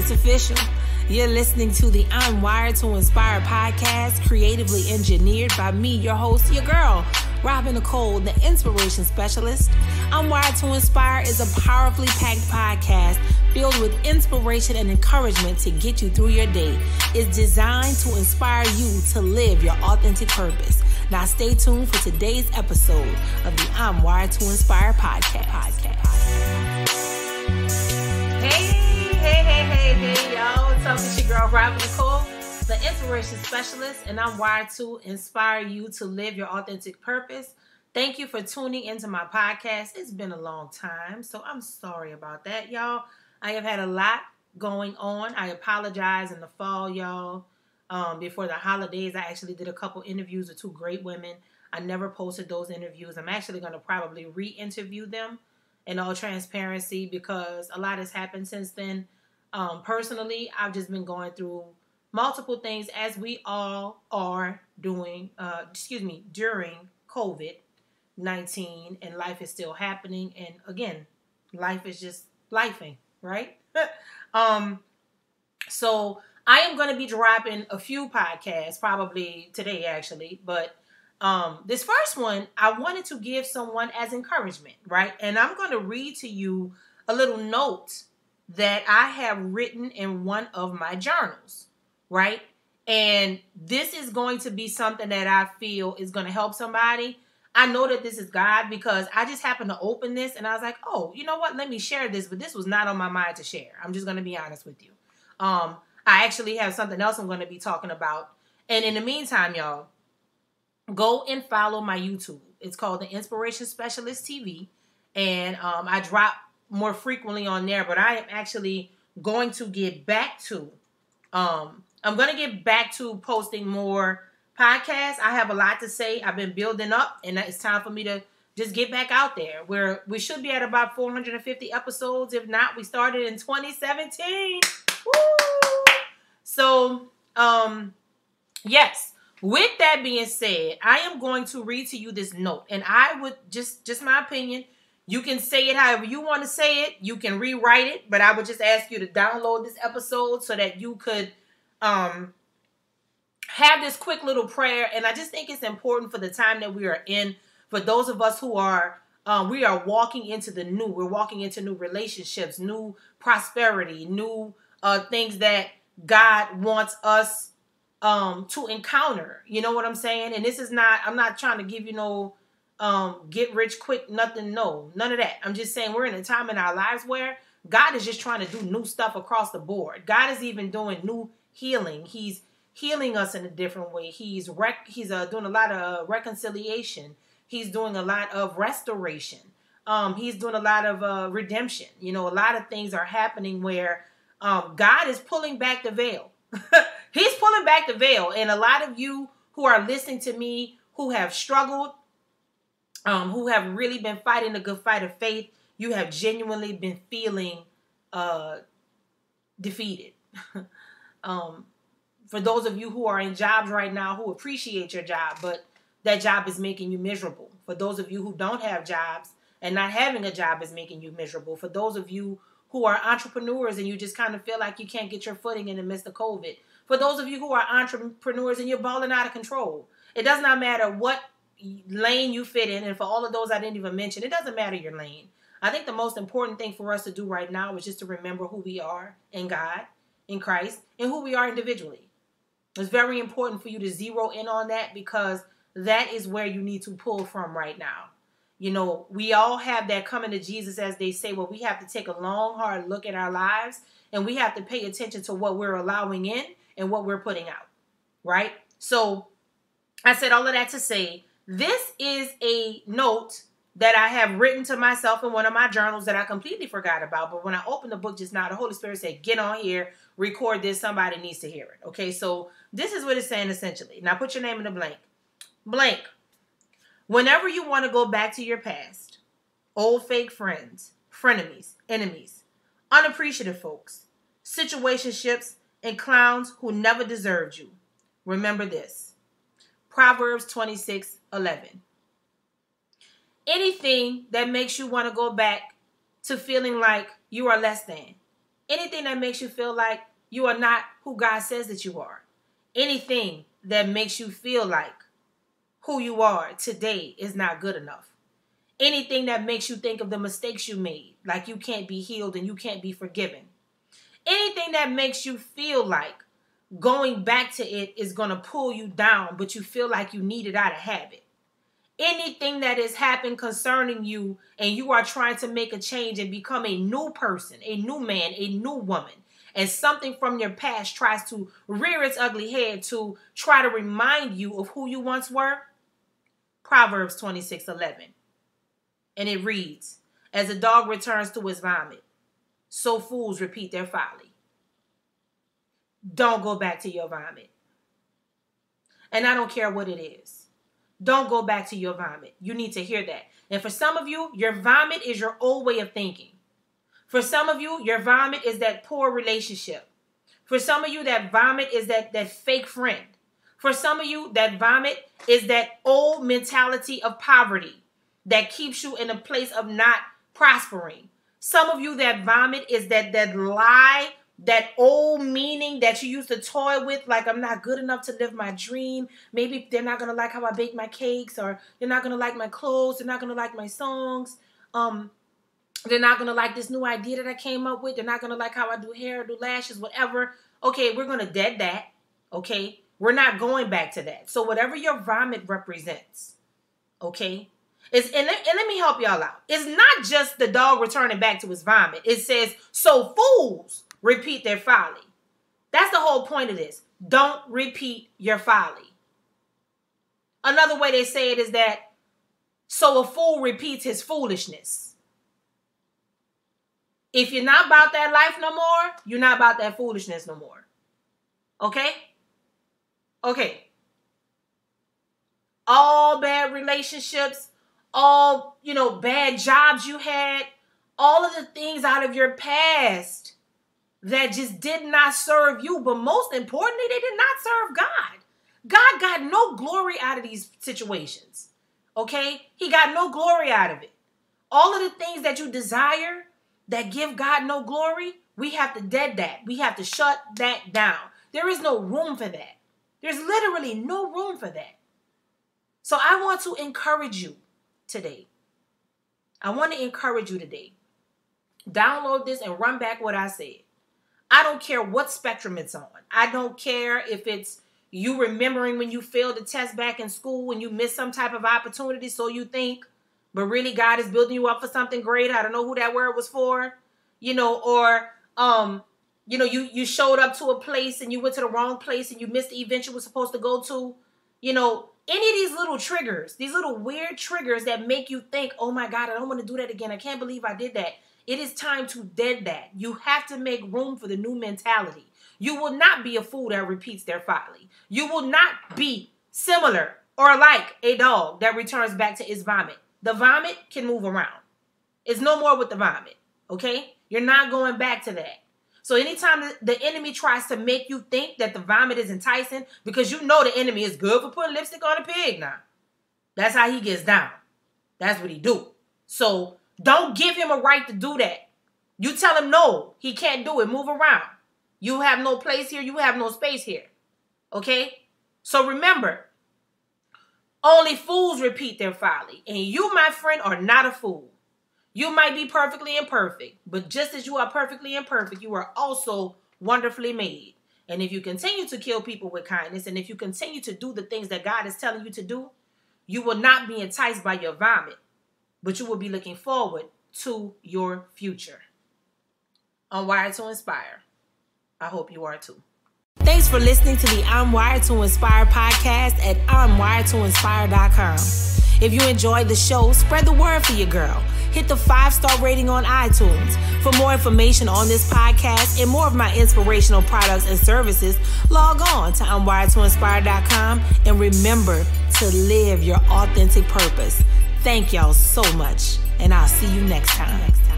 It's official. You're listening to the I'm Wired to Inspire podcast, creatively engineered by me, your host, your girl, Robin Nicole, the inspiration specialist. I'm Wired to Inspire is a powerfully packed podcast filled with inspiration and encouragement to get you through your day. It's designed to inspire you to live your authentic purpose. Now, stay tuned for today's episode of the I'm Wired to Inspire podcast. Hey, Up? It's your girl, Robin Nicole, the inspiration specialist, and I'm wired to inspire you to live your authentic purpose. Thank you for tuning into my podcast. It's been a long time, so I'm sorry about that, y'all. I have had a lot going on. I apologize in the fall, y'all. Um, before the holidays, I actually did a couple interviews with two great women. I never posted those interviews. I'm actually going to probably re interview them in all transparency because a lot has happened since then. Um, personally, I've just been going through multiple things as we all are doing, uh, excuse me, during COVID 19, and life is still happening. And again, life is just lifing, right? um, so I am going to be dropping a few podcasts, probably today actually, but um, this first one I wanted to give someone as encouragement, right? And I'm going to read to you a little note that I have written in one of my journals, right? And this is going to be something that I feel is going to help somebody. I know that this is God because I just happened to open this and I was like, oh, you know what? Let me share this, but this was not on my mind to share. I'm just going to be honest with you. Um, I actually have something else I'm going to be talking about. And in the meantime, y'all, go and follow my YouTube. It's called the Inspiration Specialist TV. And um, I drop more frequently on there, but I am actually going to get back to, um, I'm going to get back to posting more podcasts. I have a lot to say. I've been building up, and it's time for me to just get back out there. Where we should be at about 450 episodes. If not, we started in 2017. Woo! So, um, yes. With that being said, I am going to read to you this note, and I would just just my opinion. You can say it however you want to say it. You can rewrite it, but I would just ask you to download this episode so that you could um have this quick little prayer. And I just think it's important for the time that we are in, for those of us who are um, we are walking into the new. We're walking into new relationships, new prosperity, new uh, things that God wants us um, to encounter. You know what I'm saying? And this is not. I'm not trying to give you no um, get rich quick, nothing. No, none of that. I'm just saying we're in a time in our lives where God is just trying to do new stuff across the board. God is even doing new healing. He's healing us in a different way. He's rec- he's uh, doing a lot of reconciliation. He's doing a lot of restoration. Um, he's doing a lot of uh, redemption. You know, a lot of things are happening where um, God is pulling back the veil. he's pulling back the veil, and a lot of you who are listening to me who have struggled, um, who have really been fighting the good fight of faith, you have genuinely been feeling uh, defeated. um, for those of you who are in jobs right now who appreciate your job, but that job is making you miserable. For those of you who don't have jobs and not having a job is making you miserable. For those of you who are entrepreneurs and you just kind of feel like you can't get your footing in the midst of COVID. For those of you who are entrepreneurs and you're balling out of control. It does not matter what lane you fit in. And for all of those I didn't even mention, it doesn't matter your lane. I think the most important thing for us to do right now is just to remember who we are in God, in Christ, and who we are individually. It's very important for you to zero in on that because that is where you need to pull from right now. You know, we all have that coming to Jesus, as they say, well, we have to take a long, hard look at our lives and we have to pay attention to what we're allowing in and what we're putting out, right? So I said all of that to say this is a note that I have written to myself in one of my journals that I completely forgot about. But when I opened the book just now, the Holy Spirit said, Get on here, record this. Somebody needs to hear it. Okay, so this is what it's saying essentially. Now put your name in the blank. Blank. Whenever you want to go back to your past, old fake friends, frenemies, enemies, unappreciative folks, situationships, and clowns who never deserved you, remember this. Proverbs 26 11. Anything that makes you want to go back to feeling like you are less than, anything that makes you feel like you are not who God says that you are, anything that makes you feel like who you are today is not good enough. Anything that makes you think of the mistakes you made, like you can't be healed and you can't be forgiven. Anything that makes you feel like going back to it is going to pull you down, but you feel like you need it out of habit. Anything that has happened concerning you and you are trying to make a change and become a new person, a new man, a new woman, and something from your past tries to rear its ugly head to try to remind you of who you once were, Proverbs 26 11. And it reads, As a dog returns to his vomit, so fools repeat their folly. Don't go back to your vomit. And I don't care what it is. Don't go back to your vomit. You need to hear that. And for some of you, your vomit is your old way of thinking. For some of you, your vomit is that poor relationship. For some of you, that vomit is that, that fake friend. For some of you, that vomit is that old mentality of poverty that keeps you in a place of not prospering. Some of you, that vomit is that that lie, that old meaning that you used to toy with, like I'm not good enough to live my dream. Maybe they're not gonna like how I bake my cakes, or they're not gonna like my clothes, they're not gonna like my songs. Um, they're not gonna like this new idea that I came up with. They're not gonna like how I do hair, do lashes, whatever. Okay, we're gonna dead that. Okay, we're not going back to that. So whatever your vomit represents, okay, is and let, and let me help y'all out. It's not just the dog returning back to his vomit. It says so fools repeat their folly. That's the whole point of this. Don't repeat your folly. Another way they say it is that so a fool repeats his foolishness. If you're not about that life no more, you're not about that foolishness no more. Okay? Okay. All bad relationships, all, you know, bad jobs you had, all of the things out of your past that just did not serve you, but most importantly, they did not serve God. God got no glory out of these situations. Okay? He got no glory out of it. All of the things that you desire that give God no glory, we have to dead that. We have to shut that down. There is no room for that. There's literally no room for that. So I want to encourage you today. I want to encourage you today. Download this and run back what I said. I don't care what spectrum it's on. I don't care if it's you remembering when you failed a test back in school when you missed some type of opportunity, so you think, but really God is building you up for something great. I don't know who that word was for, you know, or um you know, you you showed up to a place and you went to the wrong place and you missed the event you were supposed to go to. You know, any of these little triggers, these little weird triggers that make you think, oh my God, I don't want to do that again. I can't believe I did that. It is time to dead that. You have to make room for the new mentality. You will not be a fool that repeats their folly. You will not be similar or like a dog that returns back to its vomit. The vomit can move around. It's no more with the vomit. Okay? You're not going back to that. So anytime the enemy tries to make you think that the vomit is enticing, because you know the enemy is good for putting lipstick on a pig now. That's how he gets down. That's what he do. So don't give him a right to do that. You tell him no, he can't do it. Move around. You have no place here. You have no space here. Okay? So remember, only fools repeat their folly. And you, my friend, are not a fool. You might be perfectly imperfect, but just as you are perfectly imperfect, you are also wonderfully made. And if you continue to kill people with kindness, and if you continue to do the things that God is telling you to do, you will not be enticed by your vomit, but you will be looking forward to your future. I'm wired to inspire. I hope you are too. Thanks for listening to the I'm Wired to Inspire podcast at I'mWiredToInspire.com. If you enjoyed the show, spread the word for your girl hit the five star rating on iTunes. For more information on this podcast and more of my inspirational products and services, log on to I'mWiredToInspire.com and remember to live your authentic purpose. Thank y'all so much, and I'll see you next time.